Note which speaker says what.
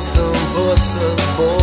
Speaker 1: să învăț să zbor